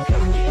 Come